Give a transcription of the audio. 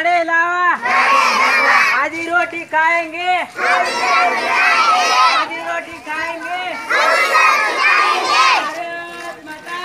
हमारे अलावा आज रोटी खाएँगे। आज रोटी खाएँगे। भारत माता